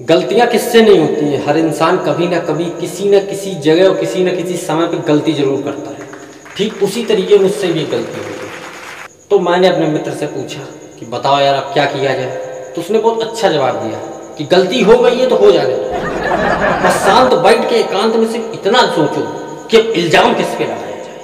गलतियाँ किससे नहीं होती हैं? हर इंसान कभी ना कभी किसी न किसी जगह और किसी न किसी समय पर गलती ज़रूर करता है। ठीक उसी तरीके मुझसे भी गलती हुई तो मैंने अपने मित्र से पूछा कि बताओ यार अब क्या किया जाए? तो उसने बहुत अच्छा जवाब दिया कि गलती हो गई है तो हो जाने बस शांत बैठ के एकांत में सिर्फ़ इतना सोचो कि अब इल्ज़ाम किस पे लगाया जाए।